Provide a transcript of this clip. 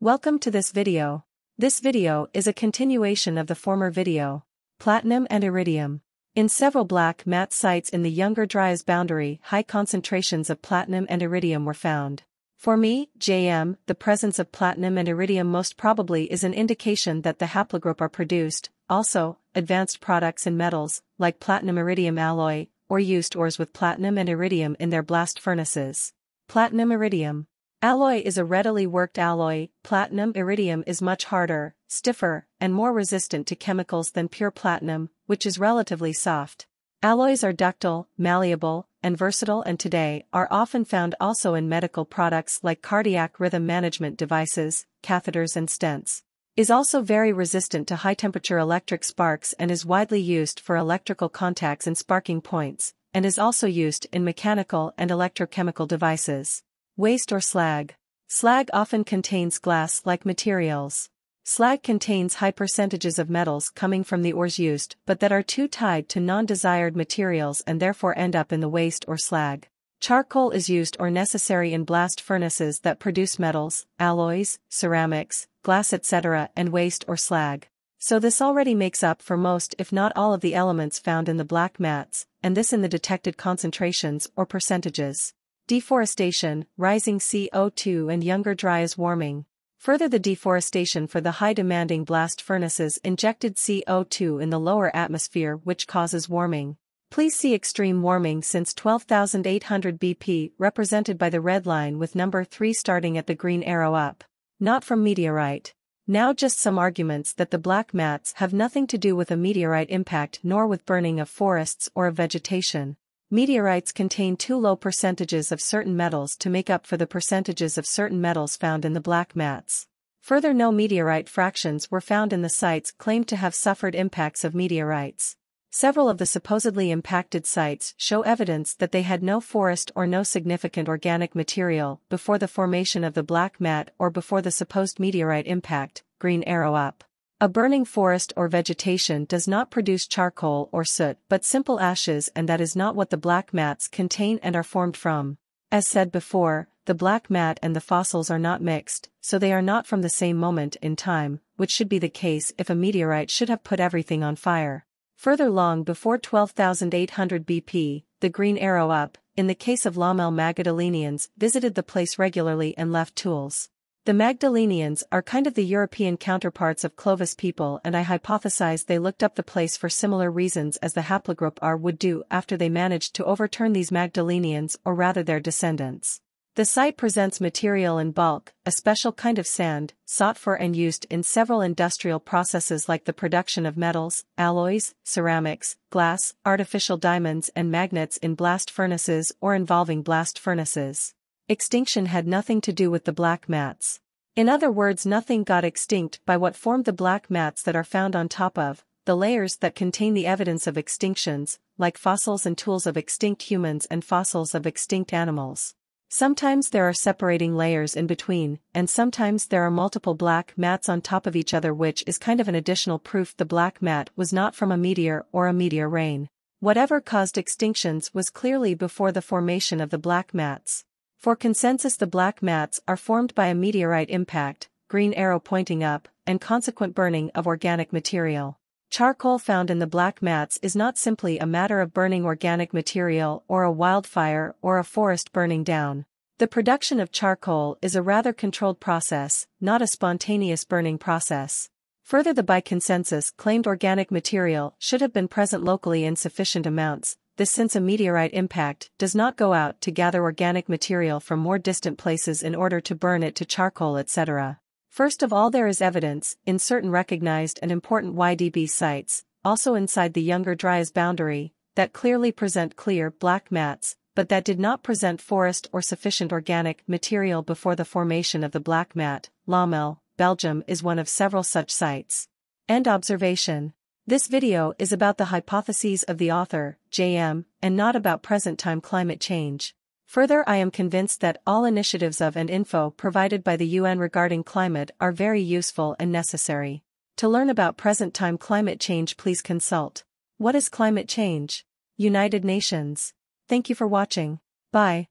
Welcome to this video. This video is a continuation of the former video. Platinum and iridium. In several black mat sites in the Younger Dryas boundary, high concentrations of platinum and iridium were found. For me, JM, the presence of platinum and iridium most probably is an indication that the haplogroup R produced, also, advanced products in metals, like platinum-iridium alloy, or used ores with platinum and iridium in their blast furnaces. Platinum-iridium. Alloy is a readily worked alloy, platinum iridium is much harder, stiffer, and more resistant to chemicals than pure platinum, which is relatively soft. Alloys are ductile, malleable, and versatile and today are often found also in medical products like cardiac rhythm management devices, catheters and stents. Is also very resistant to high-temperature electric sparks and is widely used for electrical contacts and sparking points, and is also used in mechanical and electrochemical devices. Waste or slag. Slag often contains glass-like materials. Slag contains high percentages of metals coming from the ores used but that are too tied to non-desired materials and therefore end up in the waste or slag. Charcoal is used or necessary in blast furnaces that produce metals, alloys, ceramics, glass etc. and waste or slag. So this already makes up for most if not all of the elements found in the black mats, and this in the detected concentrations or percentages deforestation, rising CO2 and Younger dry Dryas warming. Further the deforestation for the high-demanding blast furnaces injected CO2 in the lower atmosphere which causes warming. Please see extreme warming since 12,800 BP represented by the red line with number 3 starting at the green arrow up. Not from meteorite. Now just some arguments that the black mats have nothing to do with a meteorite impact nor with burning of forests or of vegetation. Meteorites contain too low percentages of certain metals to make up for the percentages of certain metals found in the black mats. Further no meteorite fractions were found in the sites claimed to have suffered impacts of meteorites. Several of the supposedly impacted sites show evidence that they had no forest or no significant organic material before the formation of the black mat or before the supposed meteorite impact, green arrow up. A burning forest or vegetation does not produce charcoal or soot but simple ashes and that is not what the black mats contain and are formed from. As said before, the black mat and the fossils are not mixed, so they are not from the same moment in time, which should be the case if a meteorite should have put everything on fire. Further long before 12,800 BP, the green arrow up, in the case of Lommel Magdalenians, visited the place regularly and left tools. The Magdalenians are kind of the European counterparts of Clovis people and I hypothesize they looked up the place for similar reasons as the haplogroup R would do after they managed to overturn these Magdalenians or rather their descendants. The site presents material in bulk, a special kind of sand, sought for and used in several industrial processes like the production of metals, alloys, ceramics, glass, artificial diamonds and magnets in blast furnaces or involving blast furnaces extinction had nothing to do with the black mats. In other words nothing got extinct by what formed the black mats that are found on top of, the layers that contain the evidence of extinctions, like fossils and tools of extinct humans and fossils of extinct animals. Sometimes there are separating layers in between, and sometimes there are multiple black mats on top of each other which is kind of an additional proof the black mat was not from a meteor or a meteor rain. Whatever caused extinctions was clearly before the formation of the black mats. For consensus the black mats are formed by a meteorite impact, green arrow pointing up, and consequent burning of organic material. Charcoal found in the black mats is not simply a matter of burning organic material or a wildfire or a forest burning down. The production of charcoal is a rather controlled process, not a spontaneous burning process. Further the by consensus claimed organic material should have been present locally in sufficient amounts, this since a meteorite impact does not go out to gather organic material from more distant places in order to burn it to charcoal etc. First of all there is evidence, in certain recognized and important YDB sites, also inside the Younger Dryas boundary, that clearly present clear black mats, but that did not present forest or sufficient organic material before the formation of the black mat. Lommel, Belgium is one of several such sites. End observation. This video is about the hypotheses of the author, J.M., and not about present-time climate change. Further I am convinced that all initiatives of and info provided by the UN regarding climate are very useful and necessary. To learn about present-time climate change please consult. What is climate change? United Nations. Thank you for watching. Bye.